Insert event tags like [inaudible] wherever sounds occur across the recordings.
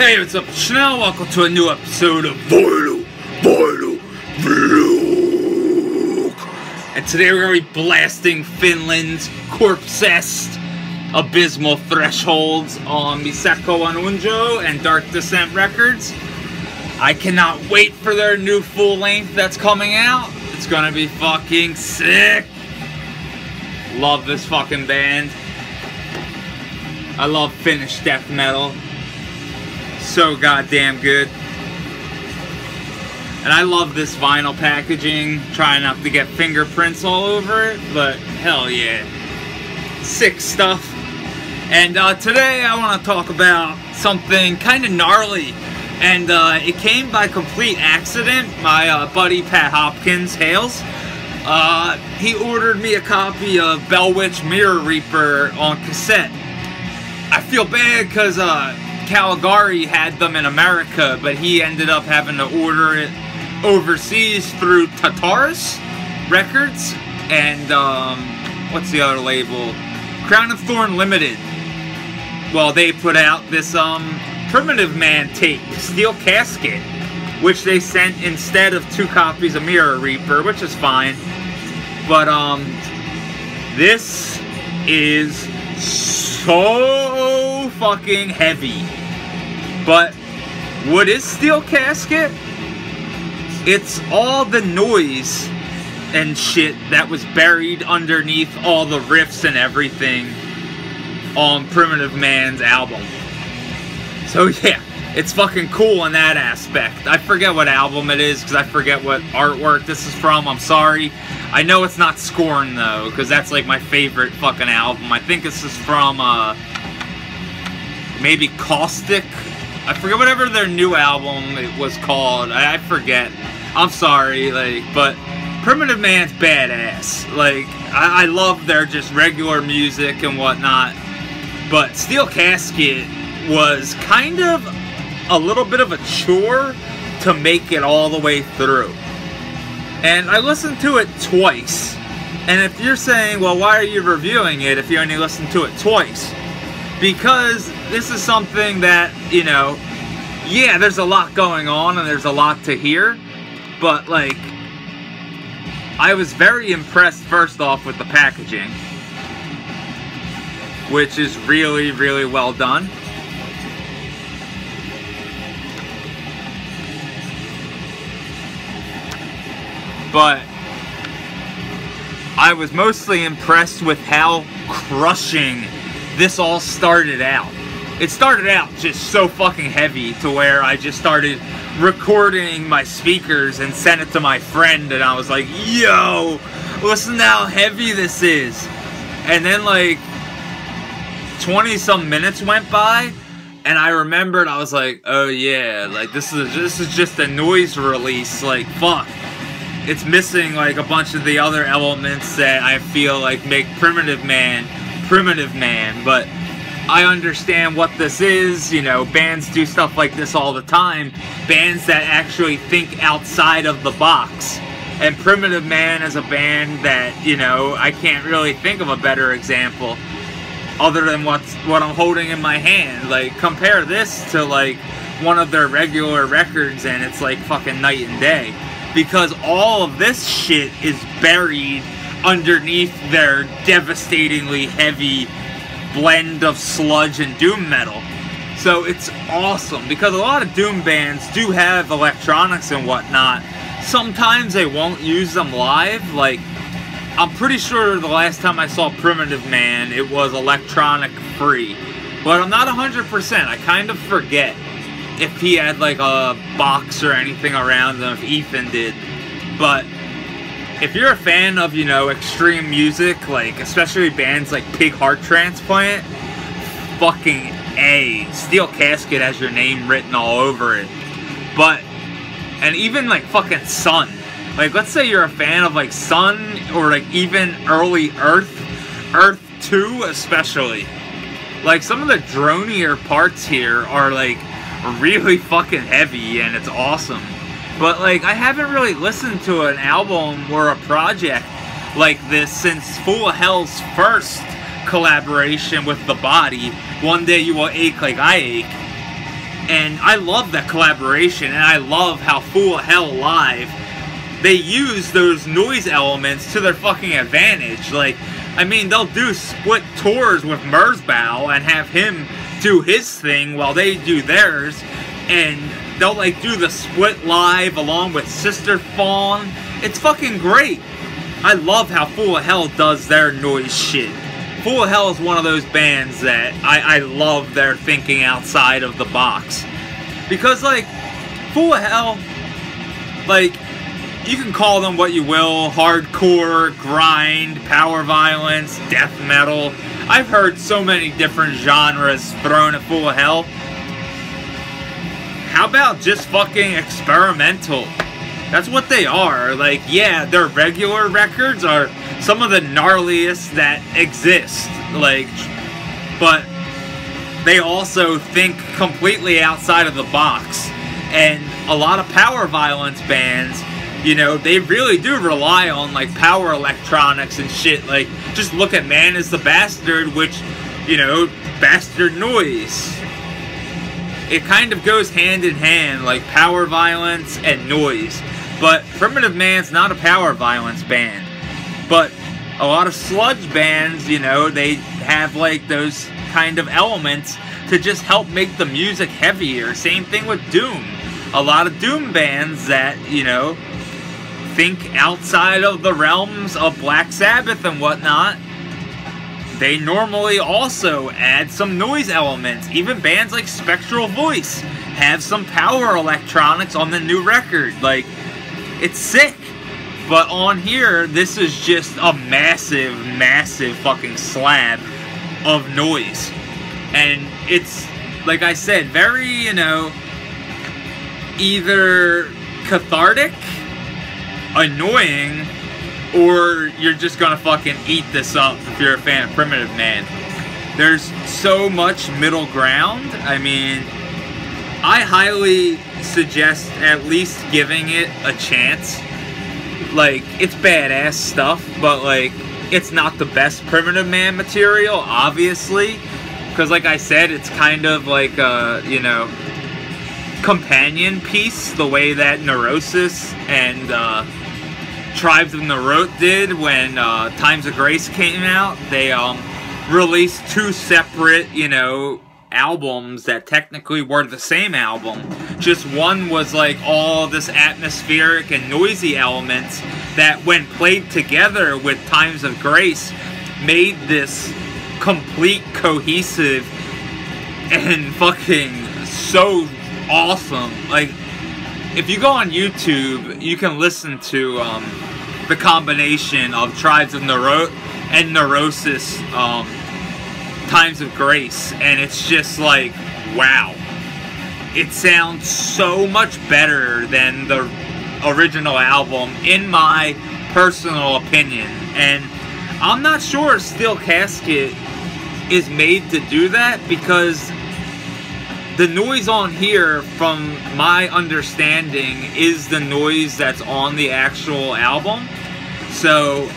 Hey, what's up, Chanel? Welcome to a new episode of Vital, Vital, Vlog. And today we're going to be blasting Finland's Corpsessed Abysmal Thresholds on Me Saco Un Ojo and Dark Descent Records. I cannot wait for their new full length that's coming out. It's to be fucking sick. Love this fucking band. I love Finnish death metal so goddamn good. And I love this vinyl packaging, trying not to get fingerprints all over it, but hell yeah. Sick stuff. And uh, today I want to talk about something kind of gnarly. And uh, it came by complete accident. My uh, buddy Pat Hopkins, hails. uh, he ordered me a copy of Bell Witch Mirror Reaper on cassette. I feel bad because uh, Caligari had them in America, but he ended up having to order it overseas through Tartarus Records and um, what's the other label? Crown of Thorn Limited. Well, they put out this um, Primitive Man tape, Steel Casket, which they sent instead of two copies of Mirror Reaper, which is fine. But um, this is so fucking heavy. But what is Steel Casket? It's all the noise and shit that was buried underneath all the riffs and everything on Primitive Man's album. So [laughs] yeah, it's fucking cool in that aspect. I forget what album it is because I forget what artwork this is from. I'm sorry. I know it's not Scorn though because that's like my favorite fucking album. I think this is from uh maybe Caustic I forget whatever their new album it was called. I, I forget. I'm sorry, like, but Primitive Man's badass. Like, I, I love their just regular music and whatnot. But Steel Casket was kind of a little bit of a chore to make it all the way through. And I listened to it twice. And if you're saying, well, why are you reviewing it if you only listened to it twice? Because this is something that, you know, yeah, there's a lot going on and there's a lot to hear, but like, I was very impressed first off with the packaging, which is really, really well done. But I was mostly impressed with how crushing this all started out. It started out just so fucking heavy to where I just started recording my speakers and sent it to my friend and I was like, yo, listen to how heavy this is. And then like 20 some minutes went by and I remembered I was like, oh yeah, like this is this is just a noise release, like fuck. It's missing like a bunch of the other elements that I feel like make Primitive Man Primitive Man, but I understand what this is. You know, bands do stuff like this all the time. Bands that actually think outside of the box. And Primitive Man is a band that, you know, I can't really think of a better example other than what's what I'm holding in my hand. Like compare this to like one of their regular records and it's like fucking night and day. Because all of this shit is buried underneath their devastatingly heavy blend of sludge and doom metal. So it's awesome because a lot of doom bands do have electronics and whatnot. Sometimes they won't use them live. Like, I'm pretty sure the last time I saw Primitive Man, it was electronic free. But I'm not 100%. I kind of forget if he had like a box or anything around him, if Ethan did. But if you're a fan of, you know, extreme music, like especially bands like Pig Heart Transplant, fucking A. Steel Casket has your name written all over it. But, and even like fucking Sunn. Like, let's say you're a fan of like Sunn or like even early Earth, Earth 2 especially. Like, some of the dronier parts here are like [laughs] really fucking heavy and it's awesome. But like I haven't really listened to an album or a project like this since Full of Hell's first collaboration with The Body. One day you will ache like I ache. And I love that collaboration and I love how Full of Hell live they use those noise elements to their fucking advantage. Like, I mean, they'll do split tours with Merzbow and have him do his thing while they do theirs, and they'll like do the split live along with Sister Fawn. It's fucking great. I love how Full of Hell does their noise shit. Full of Hell is one of those bands that I, I love their thinking outside of the box. Because, like, Full of Hell, like, you can call them what you will hardcore, grind, power violence, death metal. I've heard so many different genres thrown at full of hell. How about just fucking experimental? That's what they are. Like, yeah, their regular records are some of the gnarliest that exist. Like, but they also think completely outside of the box. And a lot of power violence bands you know, they really do rely on like power electronics and shit. Like, just look at Man is the Bastard, which, you know, bastard noise. It kind of goes hand in hand, like power violence and noise. But Primitive Man's not a power violence band. But a lot of sludge bands, you know, they have like those kind of elements to just help make the music heavier. Same thing with Doom. A lot of Doom bands that, you know, think outside of the realms of Black Sabbath and whatnot, they normally also add some noise elements. Even bands like Spectral Voice have some power electronics on the new record. Like, it's sick. But on here, this is just a massive, massive fucking slab of noise. And it's, like I said, very, you know, either cathartic annoying or you're just gonna fucking eat this up if you're a fan of Primitive Man. There's so much middle ground. I mean, I highly suggest at least giving it a chance. Like, it's badass stuff, but like, it's not the best Primitive Man material, obviously. Because, like I said, it's kind of like a, you know, companion piece, the way that Neurosis and, uh, Tribes of Neurot did when uh, Times of Grace came out. They um, released two separate, you know, albums that technically were the same album. Just one was like all this atmospheric and noisy elements that, when played together with Times of Grace, made this complete, cohesive, and fucking so awesome. Like, if you go on YouTube, you can listen to um, the combination of Tribes of Neuro- and Neurosis um, Times of Grace, and it's just like, wow. It sounds so much better than the original album, in my personal opinion. And I'm not sure Steel Casket is made to do that because the noise on here, from my understanding, is the noise that's on the actual album. So,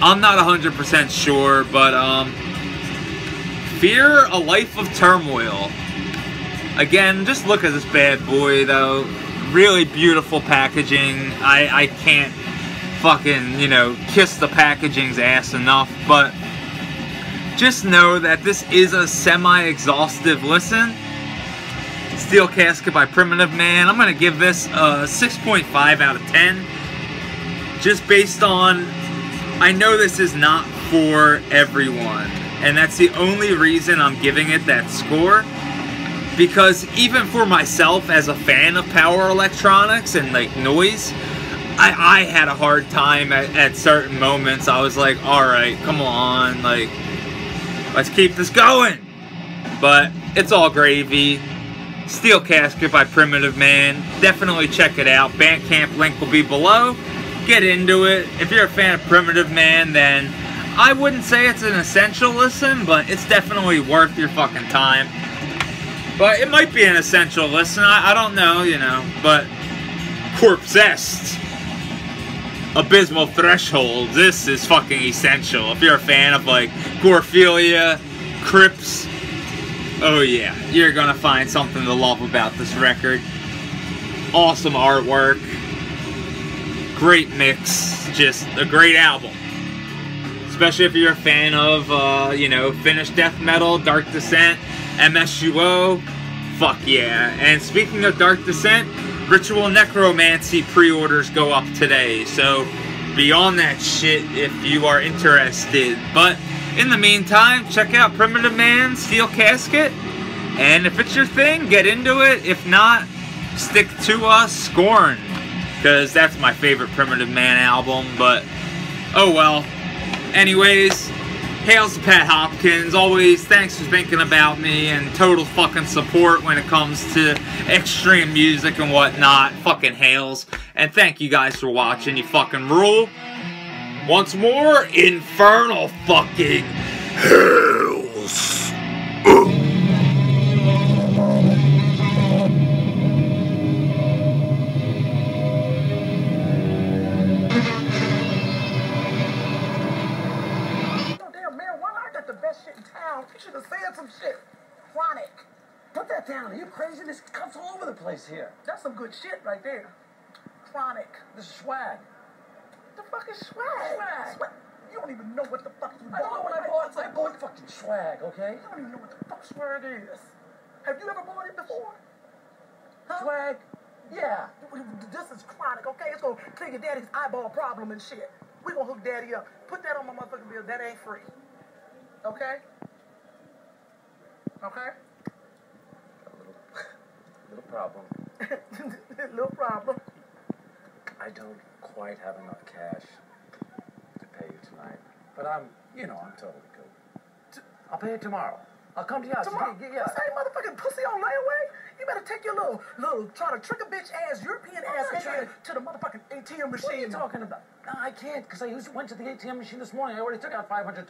I'm not 100% sure, but, um, Fear a Life of Turmoil. Again, just look at this bad boy, though. Really beautiful packaging. I, I can't fucking, you know, kiss the packaging's ass enough, but just know that this is a semi-exhaustive listen Steel Casket by Primitive Man. I'm going to give this a 6.5 out of 10. Just based on, I know this is not for everyone. And that's the only reason I'm giving it that score. Because even for myself as a fan of power electronics and like noise, I, I had a hard time at, at certain moments. I was like, alright, come on, like, let's keep this going. But it's all gravy. Steel Casket by Primitive Man. Definitely check it out. Bandcamp link will be below. Get into it. If you're a fan of Primitive Man, then I wouldn't say it's an essential listen, but it's definitely worth your fucking time. But it might be an essential listen. I, I don't know, you know. But Corpsessed, Abysmal Threshold. This is fucking essential. If you're a fan of like Gorephilia, Krypts, oh yeah, you're gonna find something to love about this record. Awesome artwork, great mix, just a great album. Especially if you're a fan of, uh, you know, Finnish death metal, Dark Descent, MSUO, fuck yeah. And speaking of Dark Descent, Ritual Necromancy pre-orders go up today, so be on that shit if you are interested. But in the meantime, check out Primitive Man Steel Casket, and if it's your thing, get into it. If not, stick to us, Scorn, because that's my favorite Primitive Man album, but oh well. Anyways, hails to Pat Hopkins. Always thanks for thinking about me and total fucking support when it comes to extreme music and whatnot. Fucking hails. And thank you guys for watching. You fucking rule. Once more, infernal fucking hails. Here. That's some good shit right there. Chronic. The swag. The fuck is swag? Swag. You don't even know what the fuck you I don't know what I bought. I bought fucking swag, okay? You don't even know what the fuck swag is. Have you ever bought it before? Huh? Swag? Yeah. This is chronic, okay? It's gonna clear your daddy's eyeball problem and shit. We gonna hook daddy up. Put that on my motherfucking bill. That ain't free. Okay? Okay? A little, [laughs] little problem. [laughs] Little problem. I don't quite have enough cash to pay you tonight. But I'm, you know, I'm totally good. I'll pay you tomorrow. I'll come to your house. Tomorrow, Yeah, yeah. this ain't motherfucking pussy on layaway. You better take your little, little, try to trick a bitch ass, European I'm ass trying to the motherfucking ATM machine. What are you talking about? No, I can't because I used, went to the ATM machine this morning. I already took out 500